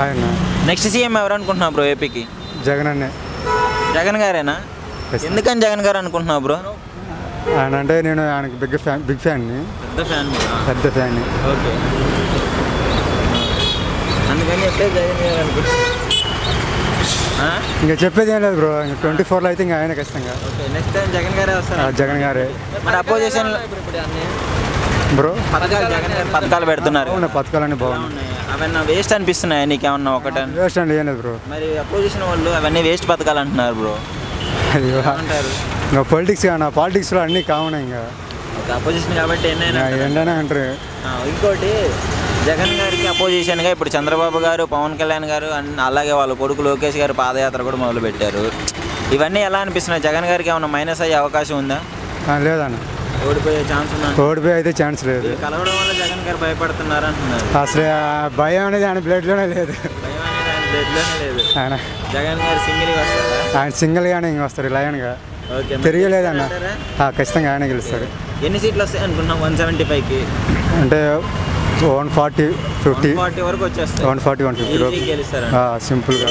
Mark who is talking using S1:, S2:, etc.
S1: ఆయన
S2: next CM ఎవరు అనుకుంటున్నావు బ్రో ఏపీకి?
S1: జగన్ అన్నే.
S2: జగన్ గారేనా. ఎందుకని జగన్ గారు అనుకుంటున్నావు బ్రో?
S1: ఆయన అంటే నేను ఆయనకి బిగ్ ఫ్యాన్ బిగ్ ఫ్యాన్ని
S2: పెద్ద ఫ్యాన్
S1: పెద్ద ఫ్యాన్ని
S2: ఓకే. అందుకని చెప్పే జగన్ గారు అనుకుంటున్నా
S1: ఇంకా చెప్పేది ఏం లేదు బ్రో ఇంకా ట్వంటీ ఫోర్లో అయితే ఇంకా ఆయన ఖచ్చితంగా.
S2: ఓకే నెక్స్ట్ టైం జగన్ గారే
S1: ఆ,
S2: వస్తారు
S1: జగన్ గారే.
S2: మరి అపోజిషన్
S1: బ్రో.
S2: పథకాలు జగన్ గారు పథకాలు పెడుతున్నారు.
S1: పథకాలన్నీ బాగున్నాయి?
S2: అవన్నీ వేస్ట్ అనిపిస్తున్నాయి? నీకేమన్నా ఒకటే
S1: వేస్ట్ అండి ఏం లేదు బ్రో
S2: మరి అపోజిషన్ వాళ్ళు అవన్నీ వేస్ట్ పథకాలు అంటున్నారు బ్రో
S1: అది ఇంకా పొలిటిక్స్ కానీ పాలిటిక్స్లో అన్నీ కామన్ ఇంకా.
S2: అపోజిషన్ కాబట్టి ఎన్నైనా
S1: అంటారు?
S2: ఇంకోటి జగన్ గారికి అపోజిషన్గా ఇప్పుడు చంద్రబాబు గారు పవన్ కళ్యాణ్ గారు అలాగే వాళ్ళ కొడుకు లోకేష్ గారు పాదయాత్ర కూడా మొదలు పెట్టారు ఇవన్నీ ఎలా అనిపిస్తున్నాయి? జగన్ గారికి ఏమైనా మైనస్ అయ్యే అవకాశం ఉందా?
S1: లేదన్న.
S2: ఓడిపోయే ఛాన్స్
S1: ఓడిపోయి అయితే ఛాన్స్ లేదు.
S2: కలవడం వల్ల జగన్ గారు భయపడుతున్నారు అంటున్నారు.
S1: అసలు ఆ భయం అనేది ఆయన బ్లడ్లోనే లేదు.
S2: ఆయన బ్లడ్లోనే లేదు.
S1: ఆయన
S2: జగన్ గారు వస్తారా?
S1: ఆయన సింగిల్గానే ఇంక వస్తారు లయన్గా. తిరగలేదన్న. ఖచ్చితంగా ఆయన గెలుస్తారు.
S2: ఎన్ని సీట్లు వస్తాయి అనుకున్నాం వన్ సెవెంటీ ఫైవ్కి.
S1: అంటే వన్ ఫార్టీ ఫిఫ్టీ.
S2: ఫార్టీ వరకు వచ్చేస్తాయి.
S1: వన్ ఫార్టీ వన్ ఫిఫ్టీ సింపుల్గా.